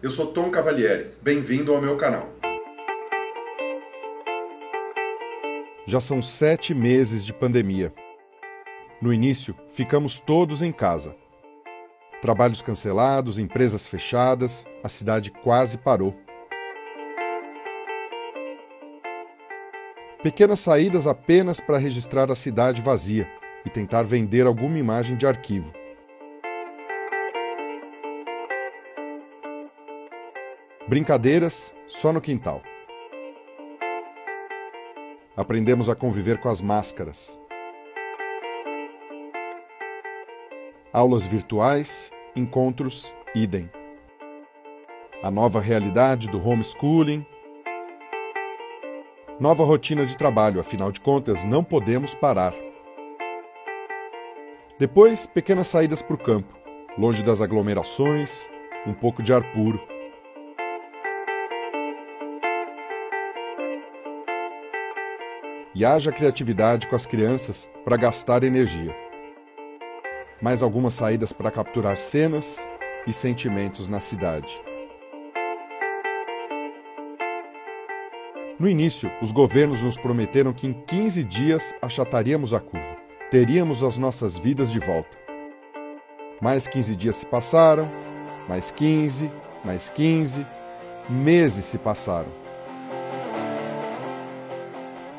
Eu sou Tom Cavalieri, bem-vindo ao meu canal. Já são sete meses de pandemia. No início, ficamos todos em casa. Trabalhos cancelados, empresas fechadas, a cidade quase parou. Pequenas saídas apenas para registrar a cidade vazia e tentar vender alguma imagem de arquivo. Brincadeiras só no quintal. Aprendemos a conviver com as máscaras. Aulas virtuais, encontros, idem. A nova realidade do homeschooling. Nova rotina de trabalho, afinal de contas, não podemos parar. Depois, pequenas saídas para o campo, longe das aglomerações, um pouco de ar puro. E haja criatividade com as crianças para gastar energia. Mais algumas saídas para capturar cenas e sentimentos na cidade. No início, os governos nos prometeram que em 15 dias achataríamos a curva teríamos as nossas vidas de volta. Mais 15 dias se passaram, mais 15, mais 15, meses se passaram.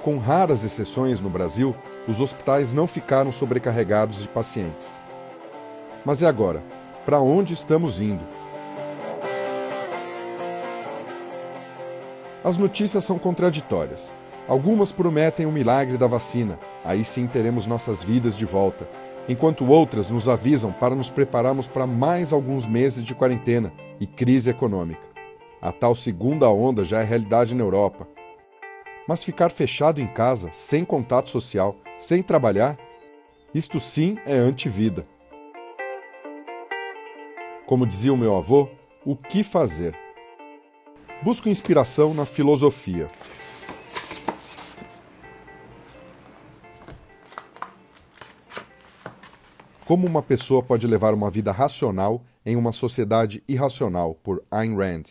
Com raras exceções no Brasil, os hospitais não ficaram sobrecarregados de pacientes. Mas e agora? Para onde estamos indo? As notícias são contraditórias. Algumas prometem o milagre da vacina, aí sim teremos nossas vidas de volta, enquanto outras nos avisam para nos prepararmos para mais alguns meses de quarentena e crise econômica. A tal segunda onda já é realidade na Europa. Mas ficar fechado em casa, sem contato social, sem trabalhar, isto sim é antivida. Como dizia o meu avô, o que fazer? Busco inspiração na filosofia. Como uma pessoa pode levar uma vida racional em uma sociedade irracional, por Ayn Rand.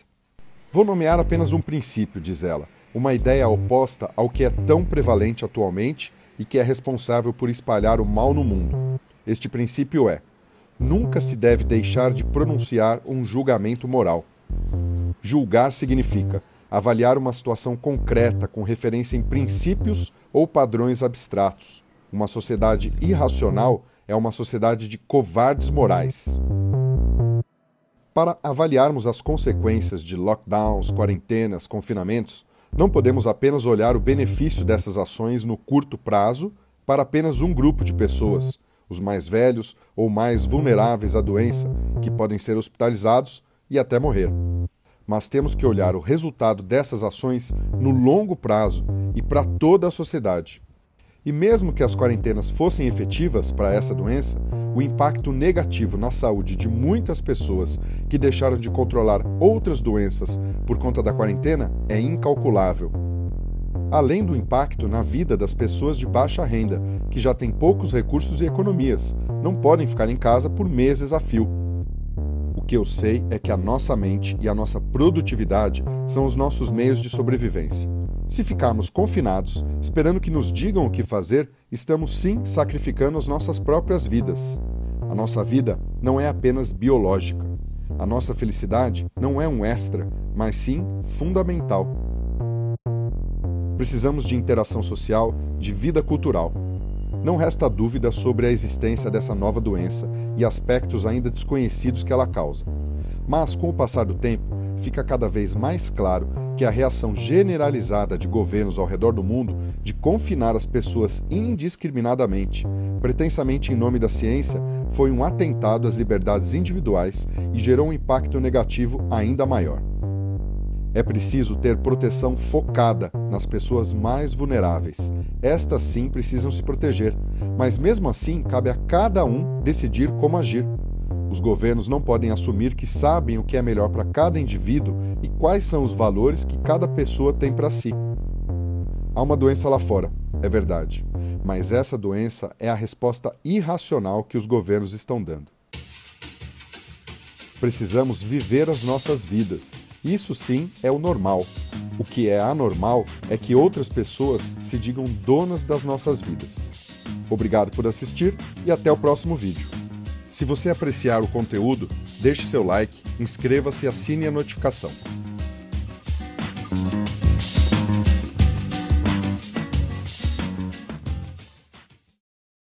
Vou nomear apenas um princípio, diz ela, uma ideia oposta ao que é tão prevalente atualmente e que é responsável por espalhar o mal no mundo. Este princípio é: nunca se deve deixar de pronunciar um julgamento moral. Julgar significa avaliar uma situação concreta com referência em princípios ou padrões abstratos. Uma sociedade irracional é uma sociedade de covardes morais. Para avaliarmos as consequências de lockdowns, quarentenas, confinamentos, não podemos apenas olhar o benefício dessas ações no curto prazo para apenas um grupo de pessoas, os mais velhos ou mais vulneráveis à doença, que podem ser hospitalizados e até morrer. Mas temos que olhar o resultado dessas ações no longo prazo e para toda a sociedade. E mesmo que as quarentenas fossem efetivas para essa doença, o impacto negativo na saúde de muitas pessoas que deixaram de controlar outras doenças por conta da quarentena é incalculável. Além do impacto na vida das pessoas de baixa renda, que já têm poucos recursos e economias, não podem ficar em casa por meses a fio. O que eu sei é que a nossa mente e a nossa produtividade são os nossos meios de sobrevivência. Se ficarmos confinados, esperando que nos digam o que fazer, estamos sim sacrificando as nossas próprias vidas. A nossa vida não é apenas biológica. A nossa felicidade não é um extra, mas sim fundamental. Precisamos de interação social, de vida cultural. Não resta dúvida sobre a existência dessa nova doença e aspectos ainda desconhecidos que ela causa. Mas, com o passar do tempo, fica cada vez mais claro que a reação generalizada de governos ao redor do mundo de confinar as pessoas indiscriminadamente, pretensamente em nome da ciência, foi um atentado às liberdades individuais e gerou um impacto negativo ainda maior. É preciso ter proteção focada nas pessoas mais vulneráveis. Estas sim precisam se proteger, mas mesmo assim cabe a cada um decidir como agir. Os governos não podem assumir que sabem o que é melhor para cada indivíduo e quais são os valores que cada pessoa tem para si. Há uma doença lá fora, é verdade, mas essa doença é a resposta irracional que os governos estão dando. Precisamos viver as nossas vidas. Isso sim é o normal. O que é anormal é que outras pessoas se digam donas das nossas vidas. Obrigado por assistir e até o próximo vídeo. Se você apreciar o conteúdo, deixe seu like, inscreva-se e assine a notificação.